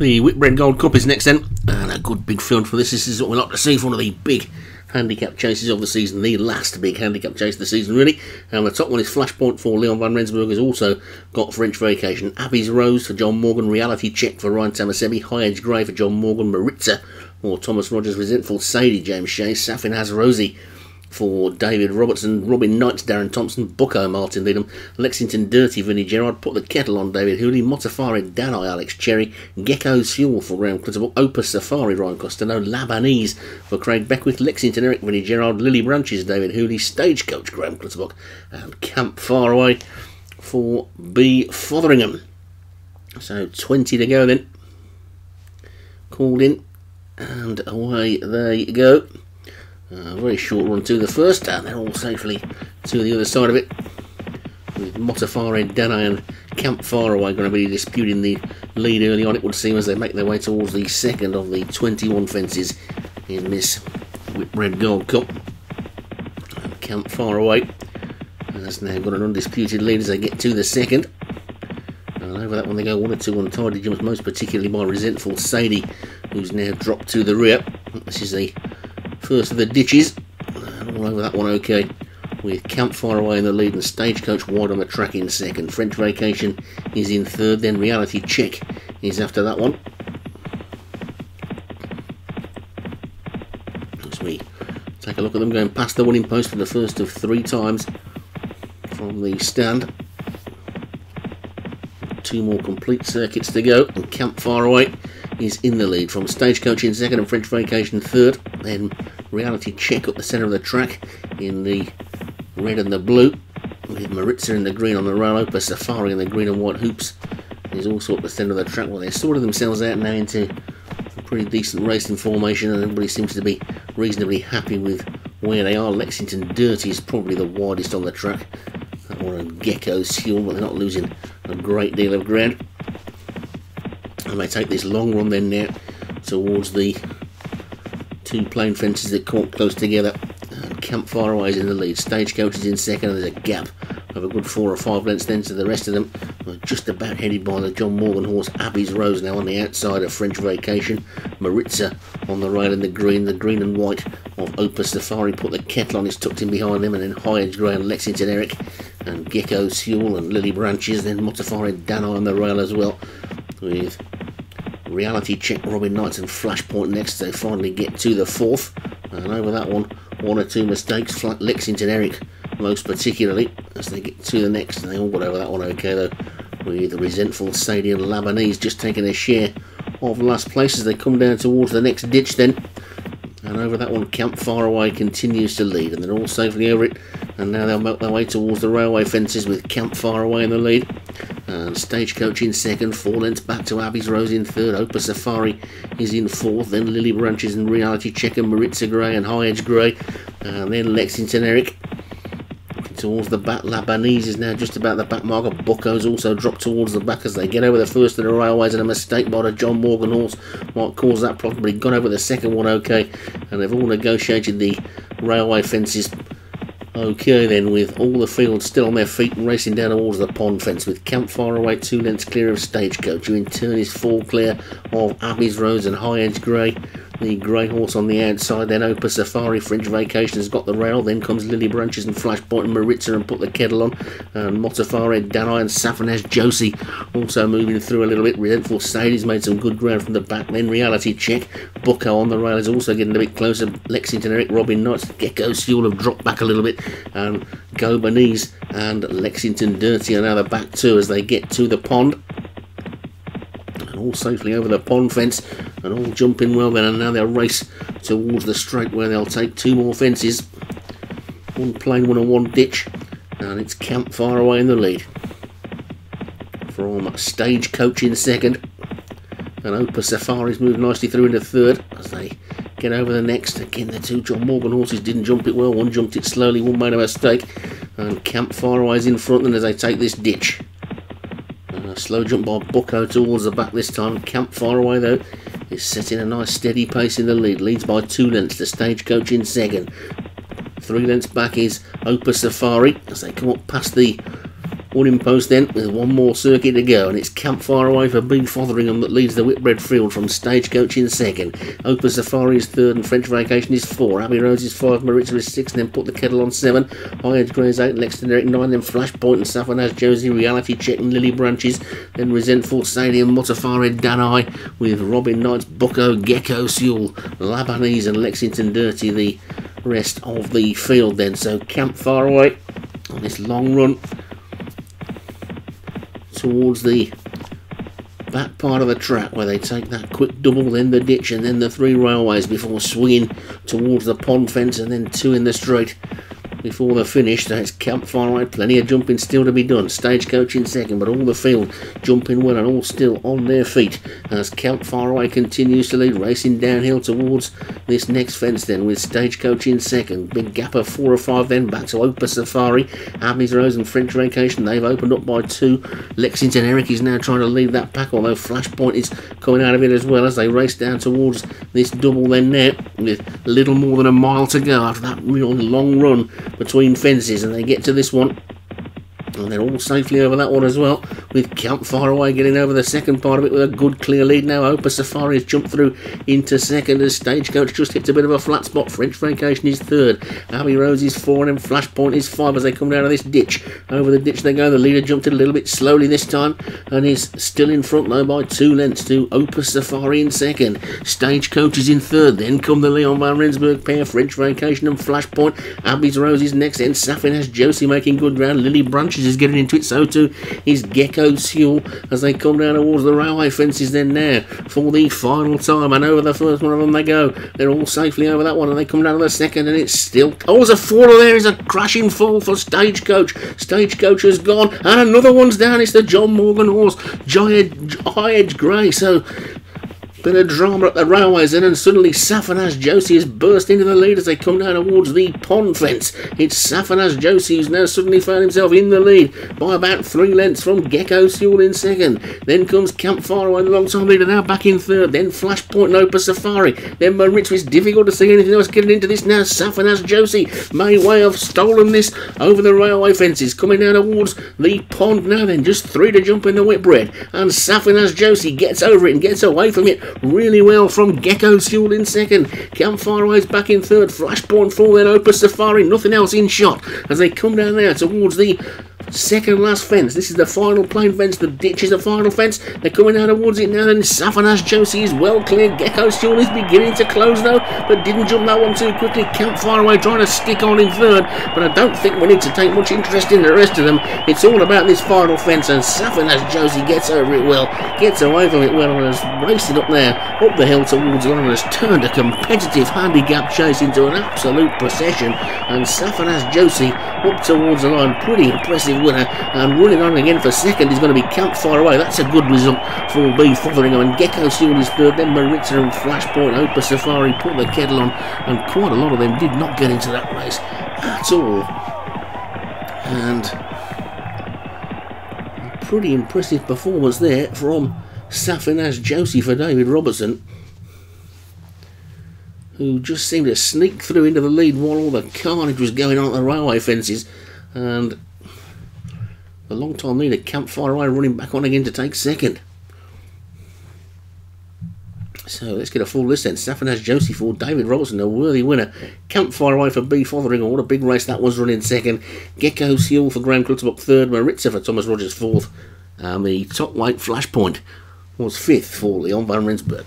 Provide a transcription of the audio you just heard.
The Whitbread Gold Cup is next then, and a good big field for this. This is what we like to see. For one of the big handicap chases of the season, the last big handicap chase of the season, really. And the top one is Flashpoint for Leon Van Rensburg, has also got French Vacation. Abbey's Rose for John Morgan, Reality Check for Ryan Tamasebi, High Edge Grey for John Morgan, Maritza or Thomas Rogers, Resentful. Sadie, James Shea, Safin has Rosie for David Robertson, Robin Knight, Darren Thompson, Bucko, Martin Needham, Lexington Dirty, Vinnie Gerard, Put the Kettle on David Hooley, Motafari, Danai, Alex Cherry, Gecko's Fuel for Graham Clutterbuck, Opus Safari, Ryan Costello, Labanese for Craig Beckwith, Lexington Eric, Vinnie Gerard, Lily Branches, David Hooley, Stagecoach, Graham Clutterbuck, and Camp Faraway for B. Fotheringham. So 20 to go then. Called in, and away they go. Uh, very short run to the first, and they're all safely to the other side of it. With Motafari, Danai, and Camp Faraway going to be disputing the lead early on, it would seem, as they make their way towards the second of the 21 fences in this Whitbread Gold Cup. And Camp Faraway has now got an undisputed lead as they get to the second. And over that one they go one or two untidy jumps, most particularly by Resentful Sadie, who's now dropped to the rear. This is the first of the ditches. All over that one okay. With Camp Faraway in the lead and Stagecoach wide on the track in second. French Vacation is in third, then Reality Check is after that one. As we take a look at them going past the winning post for the first of three times from the stand. Two more complete circuits to go, and Camp Faraway is in the lead from Stagecoach in second and French Vacation third. Then Reality Check up the centre of the track in the red and the blue, with Maritza in the green on the rail, Opus Safari in the green and white hoops. Is also at the centre of the track. Well, they're sorting themselves out now into a pretty decent racing formation, and everybody seems to be reasonably happy with where they are. Lexington Dirty is probably the widest on the track. That one and Gecko's Fuel, but they're not losing a great deal of ground. And they take this long run then now towards the two plain fences that caught close together. And Camp Faraway is in the lead. Stagecoach is in second, and there's a gap of a good four or five lengths then to the rest of them. Just about headed by the John Morgan horse Abbey's Rose now on the outside of French Vacation. Maritza on the rail in the green, the green and white of Opus Safari put the kettle on, is tucked in behind them, and then High Edge Grey and Lexington Eric and Gecko's Fuel and Lily Branches, then Motafari Dano on the rail as well, with Reality Check Robin Knights and Flashpoint next. They finally get to the fourth, and over that one, one or two mistakes. Lexington Eric, most particularly, as they get to the next, and they all got over that one okay though. With the resentful and Labanese just taking their share of last place as they come down towards the next ditch then. And over that one, Camp Faraway continues to lead, and they're all safely over it. And now they'll make their way towards the railway fences with Camp Faraway in the lead. Stagecoach in second, four lengths back to Abbey's Rose in third. Opus Safari is in fourth, then Lily Branches and Reality Check and Maritza Grey and High Edge Grey. And then Lexington Eric towards the back. Labanese is now just about the back marker. Bucko's also dropped towards the back as they get over the first of the railways, and a mistake by the John Morgan horse might cause that probably gone over the second one okay, and they've all negotiated the railway fences Okay then, with all the field still on their feet and racing down towards the pond fence with Camp Faraway two lengths clear of Stagecoach, who in turn is four clear of Abbey's Rose and High Edge Grey. The grey horse on the outside, then Opus Safari, French Vacation has got the rail, then comes Lily Branches and Flashpoint and Maritza and put the kettle on, um, and Motafari, Danai and Safanesh Josie also moving through a little bit. Resentful Sadie's made some good ground from the back, then Reality Check. Bucko on the rail is also getting a bit closer. Lexington Eric, Robin Knights, Gecko's Fuel have dropped back a little bit, and Gobanese and Lexington Dirty are now the back two as they get to the pond all safely over the pond fence and all jumping well then. And now they'll race towards the straight where they'll take two more fences. One plain one and one ditch and it's Camp Faraway in the lead. From Stagecoach in second and Opus Safari's moved nicely through into third as they get over the next. Again the two John Morgan horses didn't jump it well. One jumped it slowly one made a mistake. And Camp Faraway's in front then as they take this ditch slow jump by Bucko towards the back this time. Camp far away though is setting a nice steady pace in the lead. Leads by two lengths. The stagecoach in second. Three lengths back is Opus Safari as they come up past the Warning post then with one more circuit to go, and it's campfire away for B Fotheringham that leads the Whitbread field from Stagecoach in second. Opus Safari is third, and French Vacation is four. Abbey Rose is five, Maritza is six, and then put the kettle on seven. High Edge Grey is eight, Lexington Eric nine, then Flashpoint and Safanaz Josie, Reality Check and Lily Branches, then Resentful Stadium, Motafari Danai with Robin Knights, Bucko, Gecko, Sewell, Labanese, and Lexington Dirty the rest of the field then. So campfire away on this long run towards the back part of the track where they take that quick double, then the ditch, and then the three railways before swinging towards the pond fence and then two in the straight before the finish. That's campfire right, plenty of jumping still to be done. Stagecoach in second, but all the field jumping well and all still on their feet as campfire away continues to lead, racing downhill towards this next fence then with Stagecoach in second. Big gap of four or five then back to Opus Safari. Abbey's Rose and French Vacation, they've opened up by two. Lexington Eric is now trying to lead that pack, although Flashpoint is coming out of it as well as they race down towards this double then now with little more than a mile to go after that real long run between fences and they get to this one and they're all safely over that one as well with Campfire Away getting over the second part of it with a good clear lead now. Opus Safari has jumped through into second as Stagecoach just hits a bit of a flat spot. French Vacation is third. Abbey Rose is four and then Flashpoint is five as they come down to this ditch. Over the ditch they go. The leader jumped it a little bit slowly this time and is still in front though by two lengths to Opus Safari in second. Stagecoach is in third. Then come the Leon Van Rensburg pair. French Vacation and Flashpoint. Abbey's Rose is next. Then Safin has Josie making good ground. Lily Branches is getting into it. So too is Gecko Seal as they come down towards the railway fences then now for the final time. And over the first one of them they go. They're all safely over that one and they come down to the second and it's still... Oh, there's a faller there. Is a crashing fall for Stagecoach. Stagecoach has gone and another one's down. It's the John Morgan horse. Giant High Edge Grey. So Bit of drama at the railways then, and suddenly Safanaz Josie has burst into the lead as they come down towards the pond fence. It's Safanaz Josie who's now suddenly found himself in the lead by about three lengths from Gecko Sewell in second. Then comes Campfire away the long time leader, now back in third. Then Flashpoint Opus Safari. Then Maritz. It's difficult to see anything else getting into this now. Safanaz Josie may way have stolen this over the railway fences, coming down towards the pond now. Then just three to jump in the whip Whitbread, and Safanaz Josie gets over it and gets away from it really well from Gecko Fuel in second. Campfire Eyes back in third. Flashborn four, then Opus Safari. Nothing else in shot as they come down there towards the Second last fence. This is the final plain fence. The ditch is the final fence. They're coming out towards it now. Then Safanas Josie is well clear. Gecko Stewart is beginning to close though, but didn't jump that one too quickly. Campfire away trying to stick on in third, but I don't think we need to take much interest in the rest of them. It's all about this final fence, and Safanas Josie gets over it well, gets away from it well, and has raced it up there, up the hill towards line, and has turned a competitive handicap chase into an absolute procession. And Safanas Josie up towards the line, pretty impressive winner and running on again for second is going to be Campfire Away. That's a good result for B Fotheringham and Gecko Seal is third. Then Maritza and Flashpoint Opus Safari put the kettle on and quite a lot of them did not get into that race at all. And pretty impressive performance there from Safinaz Josie for David Robertson who just seemed to sneak through into the lead while all the carnage was going on at the railway fences and the long time leader, Campfire Eye, running back on again to take second. So let's get a full list then. Safanaz Josie for David Robertson, a worthy winner. Campfire Eye for B Fotheringham. What a big race that was running second. Gecko Seal for Graham Clutterbuck third. Maritza for Thomas Rogers fourth. And the top weight Flashpoint was fifth for Leon Van Rensburg.